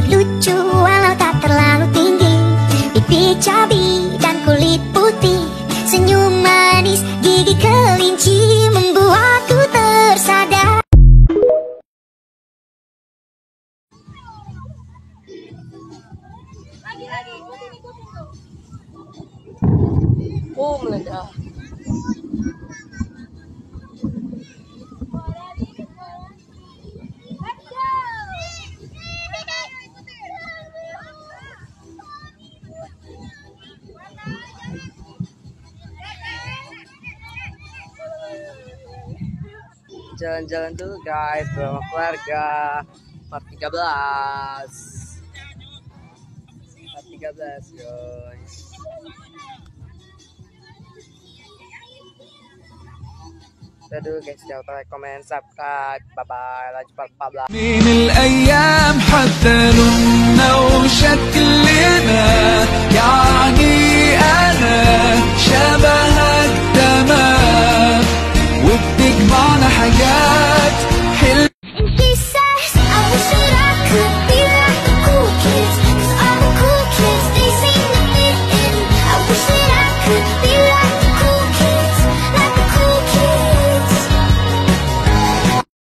Imut lucu walau tak terlalu tinggi Pipi cabi dan kulit putih Senyum manis gigi kelinci Membuatku tersadar Oh meledak. Jalan-jalan dulu guys bersama keluarga part 13 part 13 guys Udah dulu guys, jangan lupa like, comment, subscribe. Bye-bye. Lanjut part 14. من الأيام حتى لوننا وشكلنا trip